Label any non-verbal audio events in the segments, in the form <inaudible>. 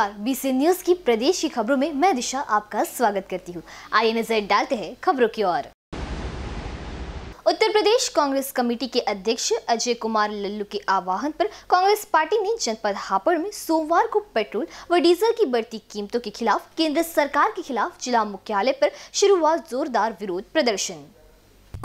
नमस्कार। BC news की प्रदेश की खबरों में मैं दिशा आपका स्वागत करती हूँ। आइए नज़र डालते हैं खबरों की ओर। उत्तर प्रदेश कांग्रेस कमेटी के अध्यक्ष अजय कुमार लल्लू के आह्वान पर कांग्रेस पार्टी ने जनपद हापड़ में सोमवार को पेट्रोल व डीजल की बढ़ती कीमतों के खिलाफ केंद्र सरकार के खिलाफ जिला मुख्यालय पर शुरू हुआ जोरदार विरोध प्रदर्शन।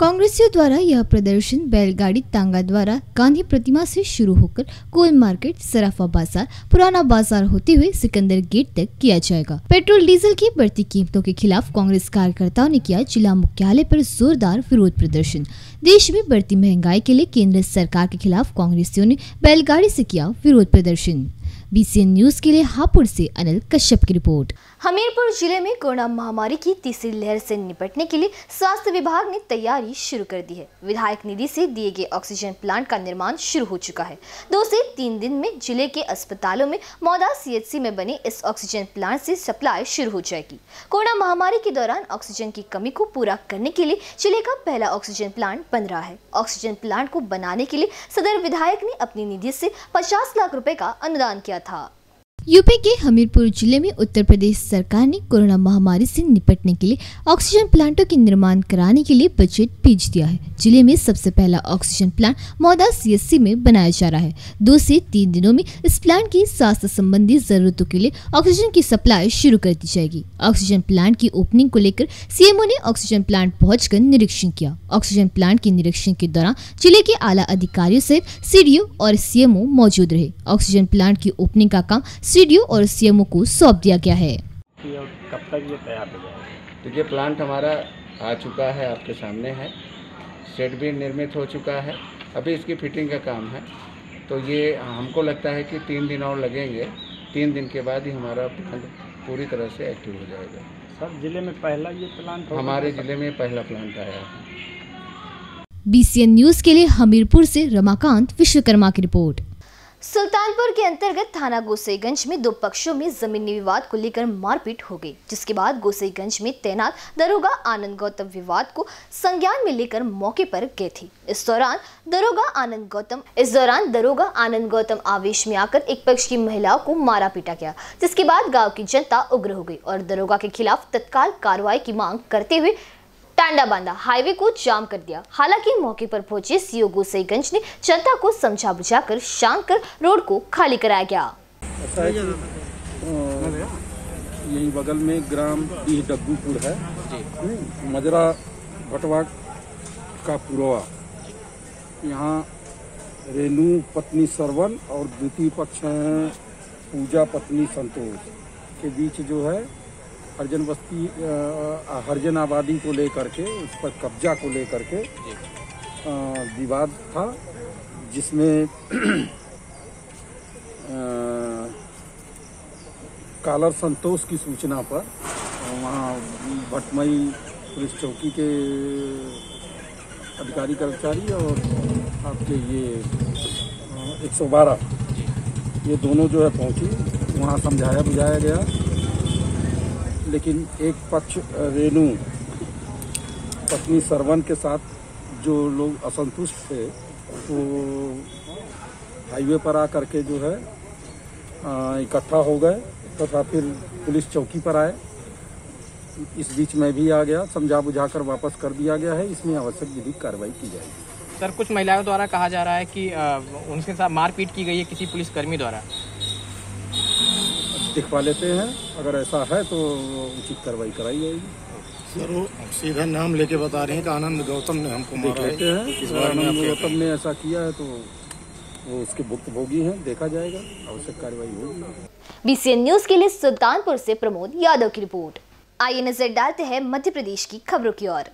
कांग्रेसियों द्वारा यह प्रदर्शन बैलगाड़ी तांगा द्वारा गांधी प्रतिमा से शुरू होकर कोल मार्केट, सराफा बाज़ार, पुराना बाज़ार होते हुए सिकंदर गेट तक किया जाएगा। पेट्रोल डीजल की बढ़ती कीमतों के खिलाफ कांग्रेस कार्यकर्ताओं ने किया जिला मुख्यालय पर जोरदार विरोध प्रदर्शन। देश में बढ़ती महँगाई के लिए केंद्र सरकार के खिलाफ कांग्रेसियों ने बैलगाड़ी से किया विरोध प्रदर्शन। बीसीएन न्यूज़ के लिए हापुड़ से अनिल कश्यप की रिपोर्ट। हमीरपुर ज़िले में कोरोना महामारी की तीसरी लहर से निपटने के लिए स्वास्थ्य विभाग ने तैयारी शुरू कर दी है। विधायक निधि से दिए गए ऑक्सीजन प्लांट का निर्माण शुरू हो चुका है। दो से तीन दिन में ज़िले के अस्पतालों में मौदा सीएचसी में बने इस ऑक्सीजन प्लांट से सप्लाई शुरू हो जाएगी। कोरोना महामारी के दौरान ऑक्सीजन की कमी को पूरा करने के लिए ज़िले का पहला ऑक्सीजन प्लांट बन रहा है। ऑक्सीजन प्लांट को बनाने के लिए सदर विधायक ने अपनी निधि से पचास लाख रुपए का अनुदान किया था यूपी के हमीरपुर ज़िले में उत्तर प्रदेश सरकार ने कोरोना महामारी से निपटने के लिए ऑक्सीजन प्लांटों के निर्माण कराने के लिए बजट भेज दिया है। ज़िले में सबसे पहला ऑक्सीजन प्लांट मौदा सीएससी में बनाया जा रहा है। दो से तीन दिनों में इस प्लांट की स्वास्थ्य संबंधी जरूरतों के लिए ऑक्सीजन की सप्लाई शुरू कर दी जाएगी। ऑक्सीजन प्लांट की ओपनिंग को लेकर सीएमओ ने ऑक्सीजन प्लांट पहुँच निरीक्षण किया। ऑक्सीजन प्लांट के निरीक्षण के दौरान ज़िले के आला अधिकारियों सहित सीडीओ और सीएमओ मौजूद रहे। ऑक्सीजन प्लांट की ओपनिंग का काम सीडीओ और सीएमओ को सौंप दिया गया है। कब तक ये तैयार हो जाएगा? देखिए प्लांट हमारा आ चुका है आपके सामने है। सेट भी निर्मित हो चुका है। अभी इसकी फिटिंग का काम है। तो ये हमको लगता है कि तीन दिन और लगेंगे। तीन दिन के बाद ही हमारा प्लांट पूरी तरह से एक्टिव हो जाएगा। सर ज़िले में पहला ये प्लांट हमारे तो ज़िले में पहला प्लांट आया है। बीसीएन न्यूज़ के लिए हमीरपुर से रमाकांत विश्वकर्मा की रिपोर्ट। सुल्तानपुर के अंतर्गत थाना गोसाईगंज में दो पक्षों में जमीनी विवाद को लेकर मारपीट हो गई, जिसके बाद गोसाईगंज में तैनात दरोगा आनंद गौतम विवाद को संज्ञान में लेकर मौके पर गए थे। इस दौरान दरोगा आनंद गौतम, इस दौरान दरोगा आनंद गौतम आवेश में आकर एक पक्ष की महिलाओं को मारा पीटा गया, जिसके बाद गाँव की जनता उग्र हो गई और दरोगा के खिलाफ तत्काल कार्रवाई की मांग करते हुए टांडा बांधा हाईवे को जाम कर दिया। हालाँकि मौके पर पहुँचे सीओ गोसाईगंज ने जनता को समझा बुझाकर शांत कर रोड को खाली कराया गया। ऐसा है कि अ, यही बगल में ग्राम डब्बूपुर है। मजरा भटवा का पुरवा। यहाँ रेणु पत्नी सरवन और द्वितीय पक्ष हैं पूजा पत्नी संतोष के बीच जो है हरजन बस्ती हरजन आबादी को लेकर के उस पर कब्जा को लेकर के विवाद था जिसमें <clears throat> कालर संतोष की सूचना पर वहाँ भटमई पुलिस चौकी के अधिकारी कर्मचारी और आपके ये एक सौ बारह ये दोनों जो है पहुँची वहाँ समझाया बुझाया गया। लेकिन एक पक्ष रेणु, पत्नी सरवन के साथ जो लोग असंतुष्ट थे, वो हाईवे पर आ करके जो है इकट्ठा हो गए तथा तो फिर पुलिस चौकी पर आए। इस बीच में भी आ गया, समझा बुझाकर वापस कर दिया गया है। इसमें आवश्यक विधिक कार्रवाई की जाएगी। सर, कुछ महिलाओं द्वारा कहा जा रहा है कि उनके साथ मारपीट की गई है किसी पुलिसकर्मी द्वारा? दिखवा लेते हैं। अगर ऐसा है तो उचित कार्रवाई कराई जाएगी। सर वो सीधा नाम लेके बता रहे हैं कि आनंद गौतम ने हमको देख लेते हैं। इस बारे आनंद गौतम ने ऐसा किया है तो वो उसके भुक्तभोगी हैं। देखा जाएगा। आवश्यक कार्रवाई होगी। बीसीएन न्यूज़ के लिए सुल्तानपुर से प्रमोद यादव की रिपोर्ट। आइए नज़र डालते हैं मध्य प्रदेश की खबरों की ओर।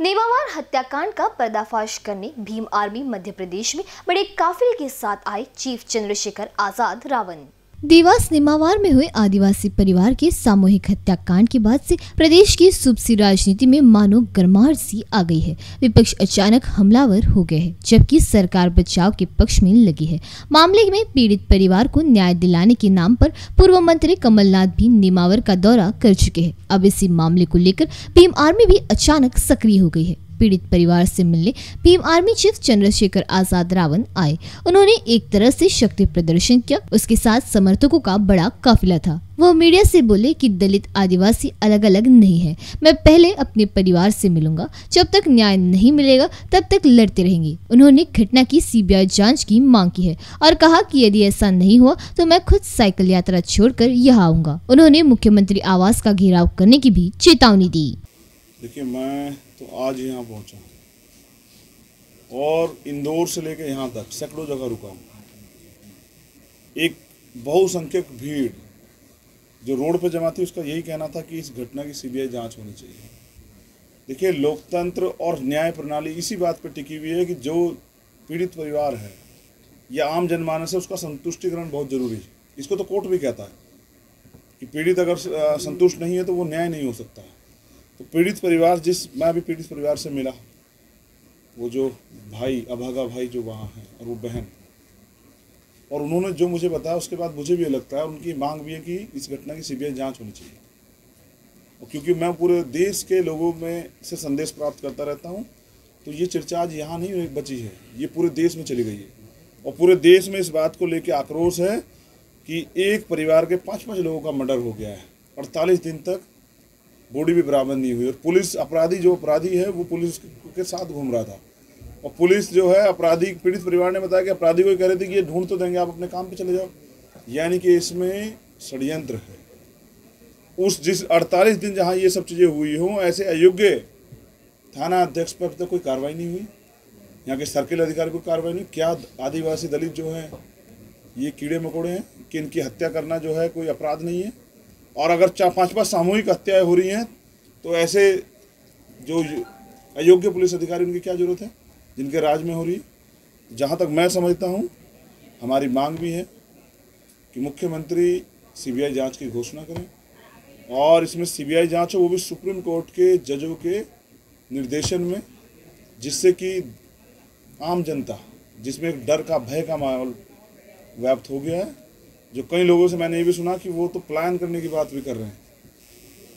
नेवावार हत्याकांड का पर्दाफाश करने भीम आर्मी मध्य प्रदेश में बड़े काफिले के साथ आए चीफ चंद्रशेखर आज़ाद रावण देवास निमावार में हुए आदिवासी परिवार के सामूहिक हत्याकांड के बाद से प्रदेश की सुबसी राजनीति में मानो गर्माहट सी आ गई है। विपक्ष अचानक हमलावर हो गए हैं, जबकि सरकार बचाव के पक्ष में लगी है। मामले में पीड़ित परिवार को न्याय दिलाने के नाम पर पूर्व मंत्री कमलनाथ भी निमावर का दौरा कर चुके हैं। अब इसी मामले को लेकर भीम आर्मी भी अचानक सक्रिय हो गई है। पीड़ित परिवार से मिलने भीम आर्मी चीफ चंद्रशेखर आज़ाद रावण आए। उन्होंने एक तरह से शक्ति प्रदर्शन किया। उसके साथ समर्थकों का बड़ा काफिला था। वो मीडिया से बोले कि दलित आदिवासी अलग अलग नहीं है। मैं पहले अपने परिवार से मिलूँगा। जब तक न्याय नहीं मिलेगा, तब तक लड़ते रहेंगे। उन्होंने घटना की सीबीआई जाँच की मांग की है और कहा कि यदि ऐसा नहीं हुआ तो मैं खुद साइकिल यात्रा छोड़कर यहाँ आऊँगा। उन्होंने मुख्यमंत्री आवास का घेराव करने की भी चेतावनी दी। देखिए, मैं तो आज यहाँ पहुँचा। और इंदौर से लेकर यहाँ तक, सैकड़ों जगह रुका हूँ। एक बहुसंख्यक भीड़ जो रोड पर जमा थी, उसका यही कहना था कि इस घटना की सीबीआई जाँच होनी चाहिए। देखिए, लोकतंत्र और न्याय प्रणाली इसी बात पर टिकी हुई है कि जो पीड़ित परिवार है या आम जनमानस है, उसका संतुष्टिकरण बहुत ज़रूरी है। इसको तो कोर्ट भी कहता है कि पीड़ित अगर संतुष्ट नहीं है तो वो न्याय नहीं हो सकता है। तो पीड़ित परिवार, जिस, मैं भी पीड़ित परिवार से मिला, वो जो भाई, अभागा भाई जो वहाँ हैं और वो बहन। और उन्होंने जो मुझे बताया, उसके बाद मुझे भी लगता है, उनकी मांग भी है कि इस घटना की सीबीआई जाँच होनी चाहिए। और क्योंकि मैं पूरे देश के लोगों में से संदेश प्राप्त करता रहता हूँ तो ये चर्चा आज यहाँ नहीं बची है। ये पूरे देश में चली गई है। और पूरे देश में इस बात को लेकर आक्रोश है कि एक परिवार के पाँच पाँच लोगों का मर्डर हो गया है। अड़तालीस दिन तक बॉडी भी बरामद नहीं हुई और पुलिस अपराधी जो अपराधी है, वो पुलिस के साथ घूम रहा था। और पुलिस जो है, अपराधी, पीड़ित परिवार ने बताया कि अपराधी को कह रहे थे कि ये ढूंढ तो देंगे, आप अपने काम पे चले जाओ। यानी कि इसमें षडयंत्र है। उस जिस 48 दिन जहाँ ये सब चीज़ें हुई हों, ऐसे अयोग्य थाना अध्यक्ष पर तक कोई कार्रवाई नहीं हुई। यहाँ के सर्किल अधिकारी को कार्रवाई नहीं क्या आदिवासी दलित जो हैं, ये कीड़े मकोड़े हैं कि इनकी हत्या करना जो है, कोई अपराध नहीं है? और अगर चार, पाँच पाँच सामूहिक हत्याएँ हो रही हैं तो ऐसे जो, अयोग्य पुलिस अधिकारी, उनकी क्या ज़रूरत है? जिनके राज में हो रही है। जहाँ तक मैं समझता हूँ, हमारी मांग भी है कि मुख्यमंत्री सीबीआई जाँच की घोषणा करें। और इसमें सीबीआई जाँच हो, वो भी सुप्रीम कोर्ट के जजों के निर्देशन में, जिससे कि आम जनता, जिसमें एक डर का, भय का माहौल व्याप्त हो गया है जो कई लोगों से मैंने ये भी सुना कि वो तो प्लान करने की बात भी कर रहे हैं।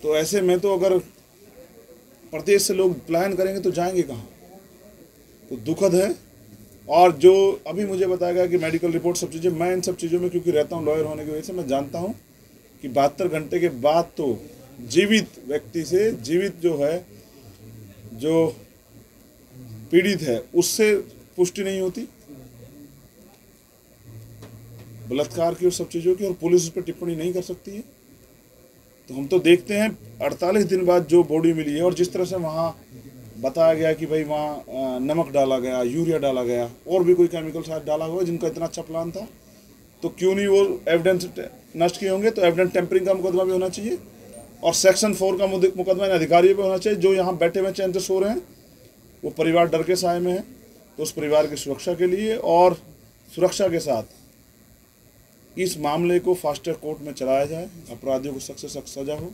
तो ऐसे में तो अगर प्रदेश से लोग प्लान करेंगे तो जाएँगे कहाँ? तो दुखद है। और जो अभी मुझे बताया गया कि मेडिकल रिपोर्ट सब चीज़ें, मैं इन सब चीज़ों में क्योंकि रहता हूँ लॉयर होने की वजह से, मैं जानता हूँ कि बहत्तर घंटे के बाद तो जीवित व्यक्ति से जीवित जो है, जो पीड़ित है, उससे पुष्टि नहीं होती। बलात्कार की और सब चीज़ों की, और पुलिस उस पर टिप्पणी नहीं कर सकती है। तो हम तो देखते हैं 48 दिन बाद जो बॉडी मिली है, और जिस तरह से वहाँ बताया गया कि भाई वहाँ नमक डाला गया, यूरिया डाला गया, और भी कोई केमिकल शायद डाला हुआ जिनका इतना अच्छा प्लान था। तो क्यों नहीं वो एविडेंस नष्ट किए होंगे? तो एविडेंस टेम्परिंग का मुकदमा भी होना चाहिए, और सेक्शन फोर का मुकदमा इन अधिकारियों पे होना चाहिए, जो यहाँ बैठे हुए चैन से सो रहे हैं, वो परिवार डर के साय में है। तो उस परिवार की सुरक्षा के लिए और सुरक्षा के साथ इस मामले को फास्टर कोर्ट में चलाया जाए अपराधियों को सख्त से सख्त सजा हो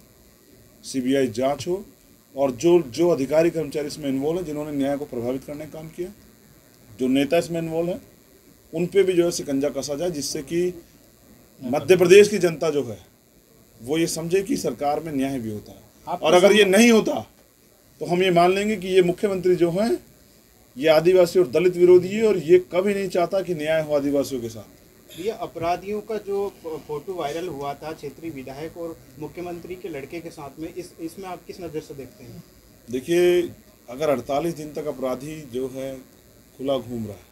सीबीआई जाँच हो और जो जो अधिकारी कर्मचारी इसमें इन्वॉल्व हैं जिन्होंने न्याय को प्रभावित करने का काम किया जो नेता इसमें इन्वॉल्व है उन पे भी जो है शिकंजा कसा जाए जिससे कि मध्य प्रदेश की जनता जो है वो ये समझे कि सरकार में न्याय भी होता है। और अगर ये नहीं होता तो हम ये मान लेंगे कि ये मुख्यमंत्री जो हैं ये आदिवासी और दलित विरोधी है और ये कभी नहीं चाहता कि न्याय हो आदिवासियों के साथ। ये अपराधियों का जो फ़ोटो वायरल हुआ था क्षेत्रीय विधायक और मुख्यमंत्री के लड़के के साथ में, इस, इसमें आप किस नज़र से देखते हैं? देखिए, अगर 48 दिन तक अपराधी जो है खुला घूम रहा है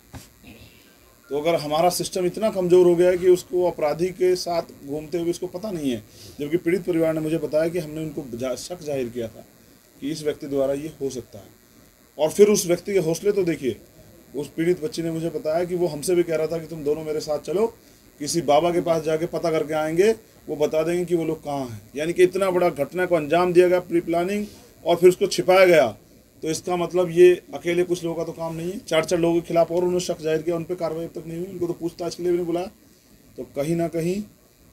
तो अगर हमारा सिस्टम इतना कमज़ोर हो गया है कि उसको अपराधी के साथ घूमते हुए उसको पता नहीं है, जबकि पीड़ित परिवार ने मुझे बताया कि हमने उनको शक ज़ाहिर किया था कि इस व्यक्ति द्वारा ये हो सकता है। और फिर उस व्यक्ति के हौसले तो देखिए उस पीड़ित बच्ची ने मुझे बताया कि वो हमसे भी कह रहा था कि तुम दोनों मेरे साथ चलो किसी बाबा के पास जाके पता करके आएँगे वो बता देंगे कि वो लोग कहाँ हैं। यानी कि इतना बड़ा घटना को अंजाम दिया गया प्री प्लानिंग और फिर उसको छिपाया गया। तो इसका मतलब ये अकेले कुछ लोगों का तो काम नहीं है। चार चार लोगों के खिलाफ और उन्होंने शक ज़ाहिर किया उन पर कार्रवाई अब तक नहीं हुई। उनको तो पूछताछ के लिए भी नहीं बुलाया। तो कहीं ना कहीं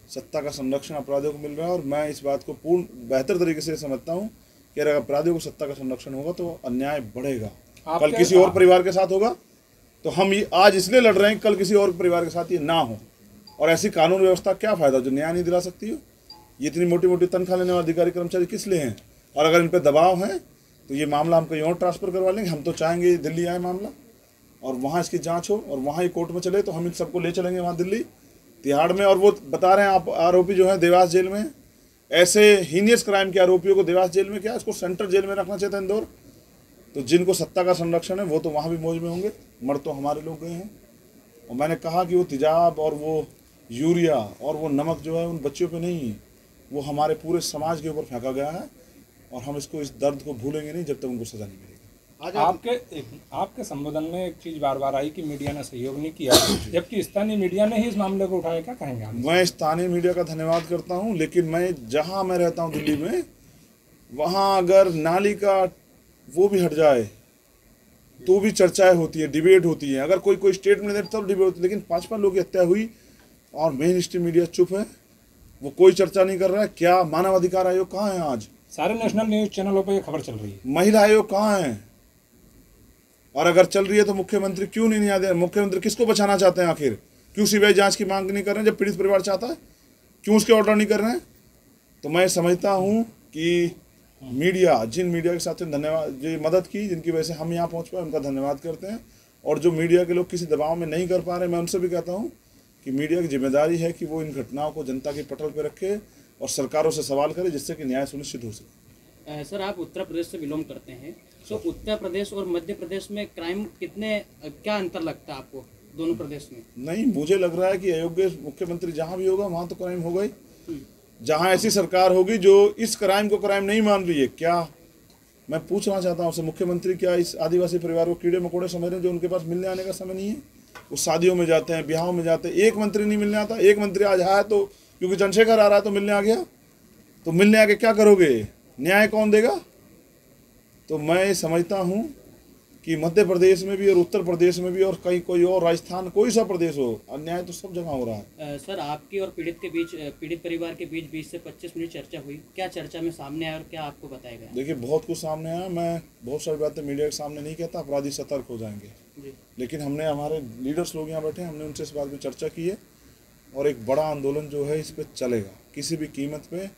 सत्ता का संरक्षण अपराधियों को मिल रहा है और मैं इस बात को पूर्ण बेहतर तरीके से समझता हूँ कि अगर अपराधियों को सत्ता का संरक्षण होगा तो अन्याय बढ़ेगा। कल किसी और परिवार के साथ होगा। तो हम ये आज इसलिए लड़ रहे हैं, कल किसी और परिवार के साथ ये ना हो। और ऐसी कानून व्यवस्था क्या फ़ायदा जो न्याय नहीं दिला सकती हो? ये इतनी मोटी मोटी तनख्वाह लेने वाले अधिकारी कर्मचारी किस लिए हैं? और अगर इन पर दबाव है तो ये मामला हम कहीं और ट्रांसफ़र करवा लेंगे। हम तो चाहेंगे दिल्ली आए मामला। और वहाँ इसकी जाँच हो, और वहाँ ही कोर्ट में चले तो हम इन सबको ले चलेंगे वहाँ दिल्ली। तिहाड़ में, और वो बता रहे हैं आप आरोपी जो है, देवास जेल में। ऐसे हीनियस क्राइम के आरोपियों को देवास जेल में क्या? इसको सेंट्रल जेल में रखना चाहिए था इंदौर। तो जिनको सत्ता का संरक्षण है वो तो वहाँ भी मौज में होंगे। मर तो हमारे लोग गए हैं। और मैंने कहा कि वो तेजाब और वो यूरिया और वो नमक जो है उन बच्चों पे नहीं है। वो हमारे पूरे समाज के ऊपर फेंका गया है और हम इसको इस दर्द को भूलेंगे नहीं जब तक उनको सजा नहीं मिलेगी। आज आपके आपके संबोधन में एक चीज़ बार बार आई कि मीडिया ने सहयोग नहीं किया। जबकि स्थानीय मीडिया ने ही इस मामले को उठाया क्या कहेंगे आप? मैं स्थानीय मीडिया का धन्यवाद करता हूँ लेकिन मैं जहाँ मैं रहता हूँ दिल्ली में वहाँ अगर नाली का वो भी हट जाए तो भी चर्चाएँ होती है डिबेट होती है। अगर कोई कोई स्टेटमेंट दे तब डिबेट होती है। लेकिन पाँच पाँच लोगों की हत्या हुई और मेन स्ट्रीम मीडिया चुप है वो कोई चर्चा नहीं कर रहा है। क्या मानव अधिकार आयोग कहाँ है आज? सारे नेशनल न्यूज़ चैनलों पर खबर चल रही है। महिला आयोग कहाँ है? और अगर चल रही है तो मुख्यमंत्री क्यों नहीं न्याय दे मुख्यमंत्री किसको बचाना चाहते हैं आखिर? क्यों सीबीआई जाँच की मांग नहीं कर रहे हैं? जब पीड़ित परिवार चाहता है क्यों उसके ऑर्डर नहीं कर रहे हैं? तो मैं समझता हूँ कि मीडिया जिन मीडिया के साथ धन्यवाद जो मदद की जिनकी वजह से हम यहाँ पहुँच पाए उनका धन्यवाद करते हैं। और जो मीडिया के लोग किसी दबाव में नहीं कर पा रहे मैं उनसे भी कहता हूँ कि मीडिया की ज़िम्मेदारी है कि वो इन घटनाओं को जनता के पटल पर रखे और सरकारों से सवाल करे जिससे कि न्याय सुनिश्चित हो सके। सर आप उत्तर प्रदेश से बिलोंग करते हैं। तो उत्तर प्रदेश और मध्य प्रदेश में क्राइम कितने क्या अंतर लगता है आपको दोनों प्रदेश में? नहीं मुझे लग रहा है कि अयोग्य मुख्यमंत्री जहाँ भी होगा वहाँ तो क्राइम होगा ही जहाँ ऐसी सरकार होगी जो इस क्राइम को क्राइम नहीं मान रही है, क्या? मैं पूछना चाहता हूँ मुख्यमंत्री, क्या इस आदिवासी परिवार को कीड़े मकोड़े समझ रहे हैं जो उनके पास मिलने आने का समय नहीं है? वो शादियों में जाते हैं, ब्याहों में जाते हैं, एक मंत्री नहीं मिलने आता, एक मंत्री आज आया तो क्योंकि चंद्रशेखर आ रहा है तो मिलने आ गया। तो मिलने आके क्या करोगे? न्याय कौन देगा? तो मैं समझता हूँ कि मध्य प्रदेश में भी और उत्तर प्रदेश में भी और कहीं कोई और राजस्थान कोई सा प्रदेश हो अन्याय तो सब जगह हो रहा है। अ, सर आपकी और पीड़ित के बीच पीड़ित परिवार के बीच 20 से 25 मिनट चर्चा हुई। क्या चर्चा में सामने आया और क्या आपको बताया गया? देखिए बहुत कुछ सामने आया। मैं बहुत सारी बातें मीडिया के सामने नहीं कहता अपराधी सतर्क हो जाएँगे। जी। लेकिन हमने हमारे लीडर्स लोग यहाँ बैठे हमने उनसे इस बात पर चर्चा की है और एक बड़ा आंदोलन जो है इस पर चलेगा। किसी भी कीमत पे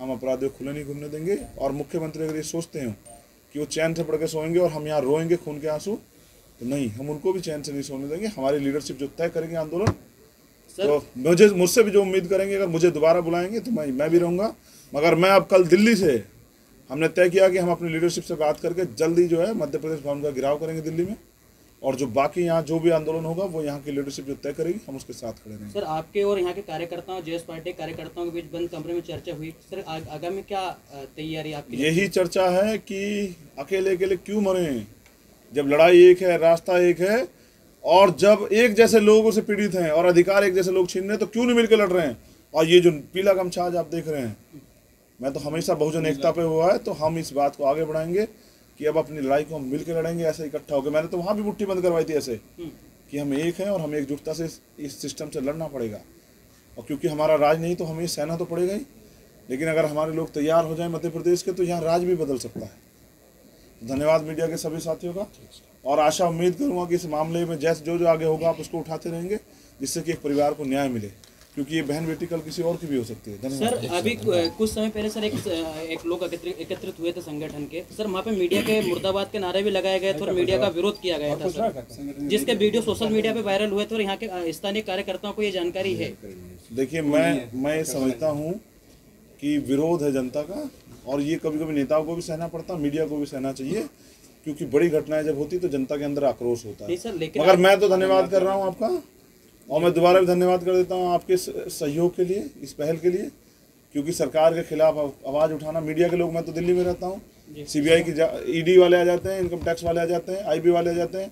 हम अपराधियों को खुले नहीं घूमने देंगे और मुख्यमंत्री अगर ये सोचते हो कि वो चैन से पढ़ के सोएँगे और हम यहाँ रोएँगे खून के आँसू? तो नहीं हम उनको भी चैन से नहीं सोने देंगे हमारी लीडरशिप जो तय करेंगे आंदोलन तो मुझे मुझसे भी जो उम्मीद करेंगे अगर मुझे दोबारा बुलाएँगे तो मैं मैं भी रहूँगा। मगर मैं अब कल दिल्ली से हमने तय किया कि हम अपनी लीडरशिप से बात करके जल्दी जो है मध्य प्रदेश भवन का गिराव करेंगे दिल्ली में। और जो बाकी यहाँ जो भी आंदोलन होगा वो यहाँ की लीडरशिप जो तय करेगी हम उसके साथ खड़े रहेंगे। सर आपके और यहाँ के कार्यकर्ताओं जेएस पार्टी कार्यकर्ताओं के बीच बंद कमरे में चर्चा हुई। सर आगामी क्या तैयारी आपकी यही चर्चा है कि अकेले अकेले क्यों मरे? जब लड़ाई एक है रास्ता एक है और जब एक जैसे लोगों से पीड़ित हैं और अधिकार एक जैसे लोग छीन रहे हैं तो क्यों नहीं मिलकर लड़ रहे हैं? और ये जो पीला गमछा आज आप देख रहे हैं मैं तो हमेशा बहुजन एकता पे हुआ है तो हम इस बात को आगे बढ़ाएँगे। कि अब अपनी लड़ाई को हम मिलकर लड़ेंगे ऐसे इकट्ठा होकर। मैंने तो वहाँ भी मुट्ठी बंद करवाई थी ऐसे कि हम एक हैं और हमें एकजुटता से इस, सिस्टम से लड़ना पड़ेगा। और क्योंकि हमारा राज नहीं तो हमें सहना तो पड़ेगा ही। लेकिन अगर हमारे लोग तैयार हो जाएँ मध्य प्रदेश के तो यहाँ राज भी बदल सकता है। धन्यवाद मीडिया के सभी साथियों का। और आशा उम्मीद करूँगा कि इस मामले में जैसे जो जो आगे होगा आप उसको उठाते रहेंगे जिससे कि एक परिवार को न्याय मिले। क्योंकि ये बहन बेटी कल किसी और की भी हो सकती है। सर अभी कुछ समय पहले सर एक एक लोग एकत्रित हुए थे संगठन के। सर वहाँ पे मीडिया के मुर्दाबाद के नारे भी लगाए गए थे और मीडिया का विरोध किया गया था सर। जिसके वीडियो सोशल मीडिया पे वायरल हुए थे और यहाँ के स्थानीय कार्यकर्ताओं को ये जानकारी है। देखिए मैं मैं समझता हूँ कि विरोध है जनता का और ये कभी कभी नेताओं को भी सहना पड़ता है मीडिया को भी सहना चाहिए क्योंकि बड़ी घटनाएँ जब होती तो जनता के अंदर आक्रोश होता है। मगर मैं तो धन्यवाद कर रहा हूँ आपका। और मैं दोबारा भी धन्यवाद कर देता हूँ आपके सहयोग के लिए इस पहल के लिए क्योंकि सरकार के खिलाफ आवाज़ उठाना मीडिया के लोग मैं तो दिल्ली में रहता हूँ। सीबीआई की ईडी वाले आ जाते हैं इनकम टैक्स वाले आ जाते हैं आईबी वाले आ जाते हैं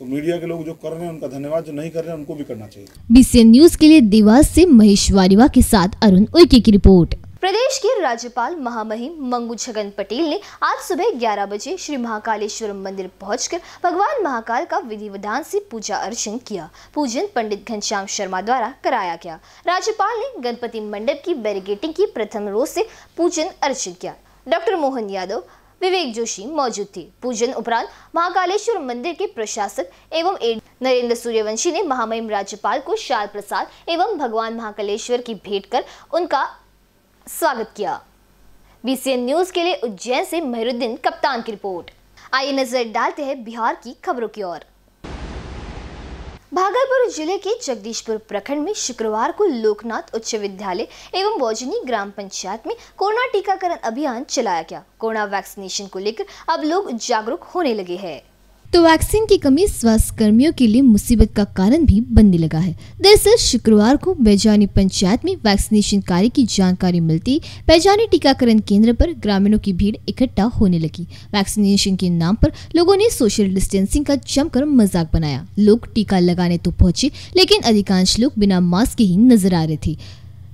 तो मीडिया के लोग जो कर रहे हैं उनका धन्यवाद जो नहीं कर रहे हैं उनको भी करना चाहिए। बीसीएन न्यूज़ के लिए देवास से महेश वारिवा के साथ अरुण उइके की रिपोर्ट। प्रदेश के राज्यपाल महामहिम मंगू छगन पटेल ने आज सुबह 11 बजे श्री महाकालेश्वर मंदिर पहुंचकर भगवान महाकाल का विधि विधान से पूजा अर्चन किया। पूजन पंडित घनश्याम शर्मा द्वारा कराया गया। राज्यपाल ने गणपति मंडप की बैरिगेटिंग की प्रथम रोज से पूजन अर्चन किया। डॉक्टर मोहन यादव, विवेक जोशी मौजूद थे। पूजन उपरांत महाकालेश्वर मंदिर के प्रशासक एवं एड नरेंद्र सूर्यवंशी ने महामहिम राज्यपाल को शाल प्रसाद एवं भगवान महाकालेश्वर की भेंट कर उनका स्वागत किया। बीसीएन न्यूज़ के लिए उज्जैन से महिरुद्दीन कप्तान की रिपोर्ट। आइए नज़र डालते हैं बिहार की खबरों की ओर। भागलपुर ज़िले के जगदीशपुर प्रखंड में शुक्रवार को लोकनाथ उच्च विद्यालय एवं बोजनी ग्राम पंचायत में कोरोना टीकाकरण अभियान चलाया गया। कोरोना वैक्सीनेशन को लेकर अब लोग जागरूक होने लगे हैं। तो वैक्सीन की कमी स्वास्थ्य कर्मियों के लिए मुसीबत का कारण भी बनने लगा है। दरअसल, शुक्रवार को बैजानी पंचायत में वैक्सीनेशन कार्य की जानकारी मिलती, बैजानी टीकाकरण केंद्र पर ग्रामीणों की भीड़ इकट्ठा होने लगी। वैक्सीनेशन के नाम पर लोगों ने सोशल डिस्टेंसिंग का जमकर मज़ाक बनाया। लोग टीका लगाने तो पहुँचे, लेकिन अधिकांश लोग बिना मास्क के ही नज़र आ रहे थे।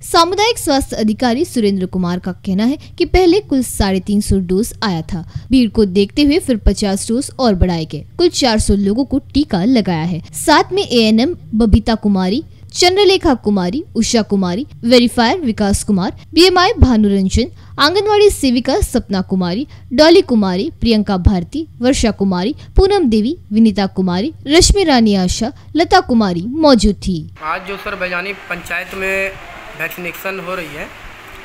सामुदायिक स्वास्थ्य अधिकारी सुरेंद्र कुमार का कहना है कि पहले कुल साढ़े तीन सौ डोज आया था। भीड़ को देखते हुए फिर पचास डोज और बढ़ाए गए। कुल चार सौ लोगों को टीका लगाया है। साथ में ANM Babita Kumari, Chandralekha Kumari, Usha Kumari, verifier Vikas Kumar BMI Bhanuranjan, anganwadi सेविका सपना कुमारी, डॉली कुमारी, प्रियंका भारती, वर्षा कुमारी, पूनम देवी, विनीता कुमारी, रश्मि रानी आशा, लता कुमारी मौजूद थी। आज जो सर बैजानी पंचायत में वैक्सीनेशन हो रही है।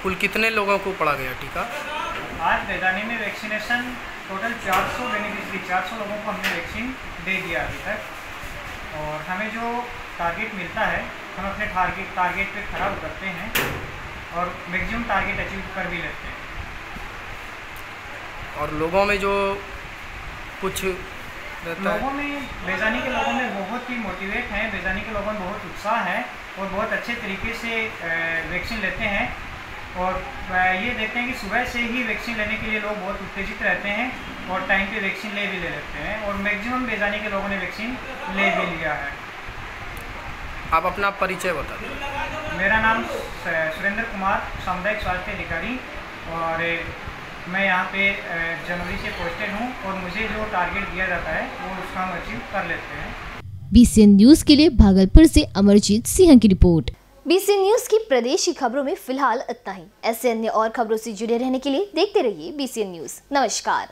कुल कितने लोगों को पड़ा गया टीका? आज बैजानी में वैक्सीनेशन टोटल 400 बेनिफिशरी 400 लोगों को हमने वैक्सीन दे दिया अभी तक। और हमें जो टारगेट मिलता है हम अपने टारगेट टारगेट पे खरा उतरते हैं और मैक्सिमम टारगेट अचीव कर भी लेते हैं। और लोगों में जो कुछ लोगों में बेजानी के लोगों में बहुत ही मोटिवेट हैं। बेजानी के लोगों में बहुत उत्साह है। और बहुत अच्छे तरीके से वैक्सीन लेते हैं। और ये देखते हैं कि सुबह से ही वैक्सीन लेने के लिए लोग बहुत उत्तेजित रहते हैं और टाइम पे वैक्सीन ले भी ले लेते हैं और मैक्सिमम बेजानी के लोगों ने वैक्सीन ले भी लिया है। आप अपना परिचय बता दें मेरा नाम सुरेंद्र कुमार सामुदायिक स्वास्थ्य अधिकारी और मैं यहाँ पे जनवरी से पोस्टेड हूँ और मुझे जो टारगेट दिया जाता है वो उसका हम अचीव कर लेते हैं। बीसीएन न्यूज़ के लिए भागलपुर से अमरजीत सिंह की रिपोर्ट। बीसीएन न्यूज़ की प्रदेश की खबरों में फ़िलहाल इतना ही। ऐसे अन्य और खबरों से जुड़े रहने के लिए देखते रहिए बीसीएन न्यूज़ नमस्कार।